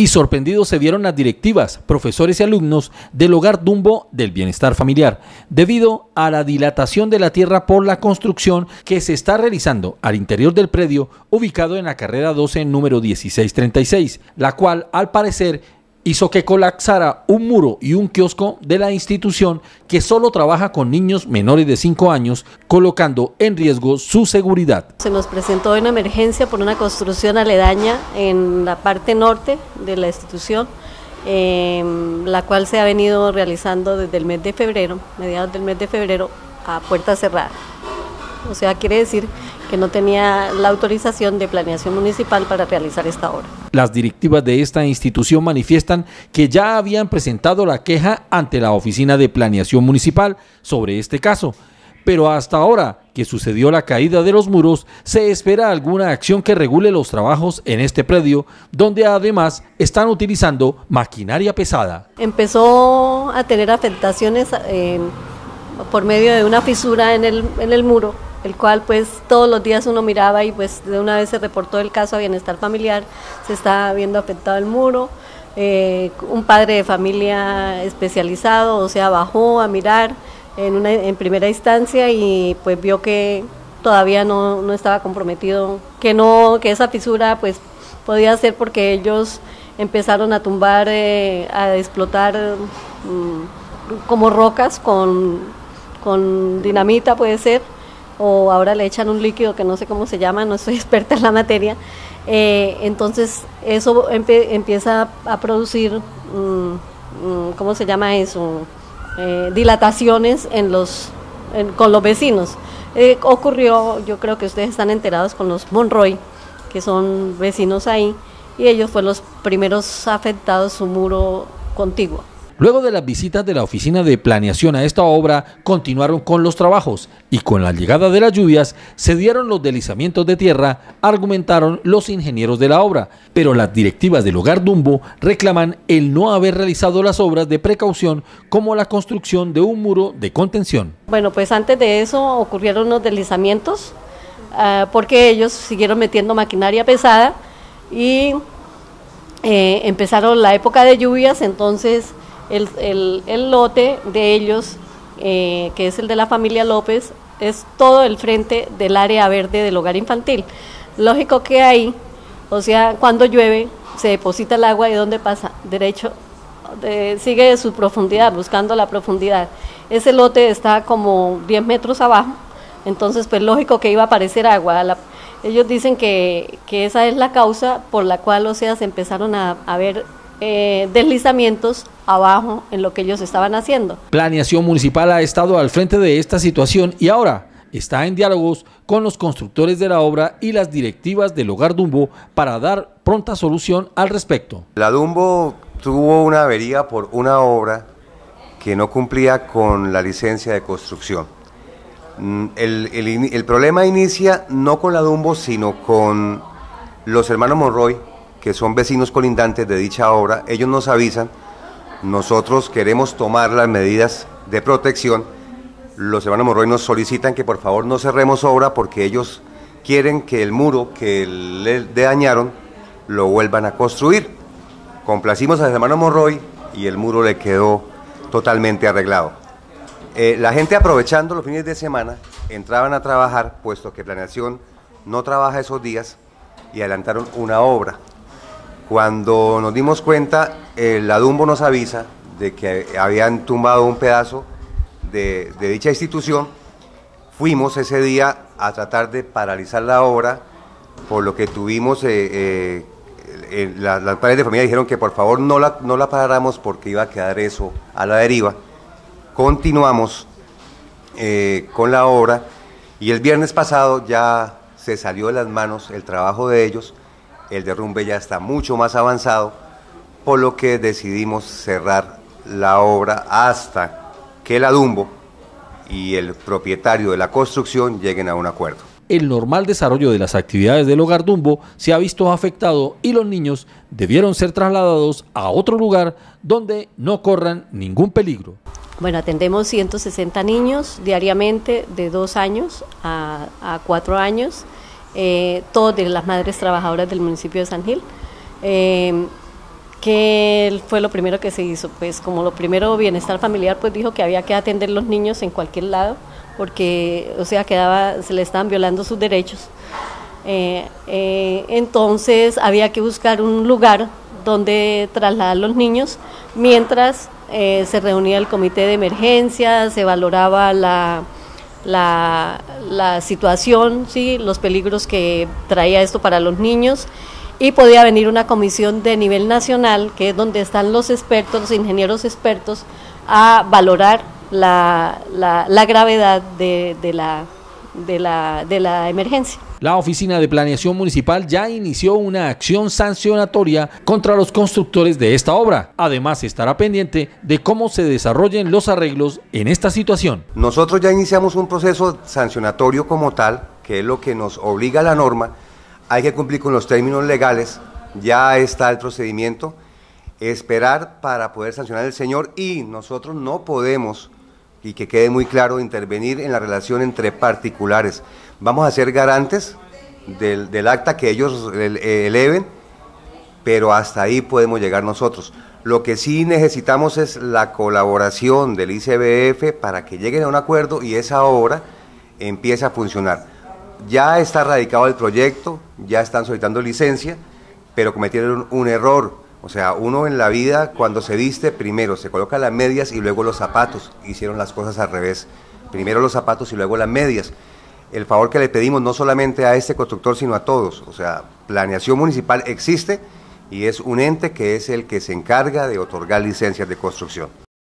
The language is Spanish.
Y sorprendidos se vieron las directivas, profesores y alumnos del hogar Dumbo del Bienestar Familiar, debido a la dilatación de la tierra por la construcción que se está realizando al interior del predio ubicado en la carrera 12 número 1636, la cual al parecer hizo que colapsara un muro y un kiosco de la institución que solo trabaja con niños menores de 5 años, colocando en riesgo su seguridad. Se nos presentó una emergencia por una construcción aledaña en la parte norte de la institución, em, la cual se ha venido realizando desde el mes de febrero, mediados del mes de febrero, a puerta cerrada. O sea, quiere decir que no tenía la autorización de planeación municipal para realizar esta obra. Las directivas de esta institución manifiestan que ya habían presentado la queja ante la Oficina de Planeación Municipal sobre este caso, pero hasta ahora que sucedió la caída de los muros, se espera alguna acción que regule los trabajos en este predio, donde además están utilizando maquinaria pesada. Empezó a tener afectaciones eh, por medio de una fisura en el, en el muro el cual pues todos los días uno miraba y pues de una vez se reportó el caso a bienestar familiar, se está viendo afectado el muro, eh, un padre de familia especializado, o sea, bajó a mirar en, una, en primera instancia y pues vio que todavía no, no estaba comprometido, que no, que esa fisura pues podía ser porque ellos empezaron a tumbar, eh, a explotar mm, como rocas con, con dinamita puede ser, o ahora le echan un líquido que no sé cómo se llama, no soy experta en la materia, eh, entonces eso empieza a producir, mm, mm, ¿cómo se llama eso? Eh, dilataciones en los, con los vecinos. Eh, ocurrió, yo creo que ustedes están enterados con los Monroy, que son vecinos ahí, y ellos fueron los primeros afectados su muro contiguo. Luego de las visitas de la Oficina de Planeación a esta obra, continuaron con los trabajos y con la llegada de las lluvias se dieron los deslizamientos de tierra, argumentaron los ingenieros de la obra, pero las directivas del hogar Dumbo reclaman el no haber realizado las obras de precaución como la construcción de un muro de contención. Bueno, pues antes de eso ocurrieron los deslizamientos ah, porque ellos siguieron metiendo maquinaria pesada y eh, empezaron la época de lluvias, entonces el, lote de ellos, eh, que es el de la familia López, es todo el frente del área verde del hogar infantil. Lógico que ahí, o sea, cuando llueve, se deposita el agua y ¿dónde pasa? Derecho, sigue su profundidad, buscando la profundidad. Ese lote está como 10 metros abajo, entonces pues lógico que iba a aparecer agua. ellos dicen que, esa es la causa por la cual, o sea, se empezaron a ver eh, deslizamientos abajo en lo que ellos estaban haciendo. Planeación Municipal ha estado al frente de esta situación y ahora está en diálogos con los constructores de la obra y las directivas del Hogar Dumbo para dar pronta solución al respecto. La Dumbo tuvo una avería por una obra que no cumplía con la licencia de construcción. Mm, el, el problema inicia no con la Dumbo, sino con los hermanos Monroy, que son vecinos colindantes de dicha obra, ellos nos avisan, nosotros queremos tomar las medidas de protección, los hermanos Morroy nos solicitan que por favor no cerremos obra porque ellos quieren que el muro que le dañaron lo vuelvan a construir. Complacimos a los hermanos Morroy y el muro le quedó totalmente arreglado. Eh, la gente aprovechando los fines de semana entraban a trabajar, puesto que planeación no trabaja esos días, y adelantaron una obra. Cuando nos dimos cuenta, el Adumbo nos avisa de que habían tumbado un pedazo de, dicha institución. Fuimos ese día a tratar de paralizar la obra, por lo que tuvimos, eh, eh, las padres de familia dijeron que por favor no la, no la paráramos porque iba a quedar eso a la deriva. Continuamos eh, con la obra y el viernes pasado ya se salió de las manos el trabajo de ellos el derrumbe ya está mucho más avanzado, por lo que decidimos cerrar la obra hasta que el adumbo y el propietario de la construcción lleguen a un acuerdo. El normal desarrollo de las actividades del hogar Dumbo se ha visto afectado y los niños debieron ser trasladados a otro lugar donde no corran ningún peligro. Bueno, atendemos 160 niños diariamente de 2 años a, a 4 años eh, de las madres trabajadoras del municipio de San Gil. Eh, ¿Qué fue lo primero que se hizo? Pues como lo primero, bienestar familiar, pues dijo que había que atender los niños en cualquier lado, porque, o sea, quedaba, se le estaban violando sus derechos. Eh, eh, entonces había que buscar un lugar donde trasladar los niños, mientras eh, se reunía el comité de emergencia, se valoraba la, la, la situación, ¿sí? los peligros que traía esto para los niños y podía venir una comisión de nivel nacional, que es donde están los expertos, los ingenieros expertos, a valorar la, la, gravedad de, de, la, de, la, de la emergencia. La Oficina de Planeación Municipal ya inició una acción sancionatoria contra los constructores de esta obra. Además, estará pendiente de cómo se desarrollen los arreglos en esta situación. Nosotros ya iniciamos un proceso sancionatorio como tal, que es lo que nos obliga a la norma, hay que cumplir con los términos legales, ya está el procedimiento, esperar para poder sancionar al señor y nosotros no podemos, y que quede muy claro, intervenir en la relación entre particulares. Vamos a ser garantes del, acta que ellos eleven, pero hasta ahí podemos llegar nosotros. Lo que sí necesitamos es la colaboración del ICBF para que lleguen a un acuerdo y esa obra empiece a funcionar ya está radicado el proyecto, ya están solicitando licencia, pero cometieron un error. O sea, uno en la vida cuando se viste, primero se coloca las medias y luego los zapatos. Hicieron las cosas al revés. Primero los zapatos y luego las medias. El favor que le pedimos no solamente a este constructor, sino a todos. O sea, planeación municipal existe y es un ente que es el que se encarga de otorgar licencias de construcción.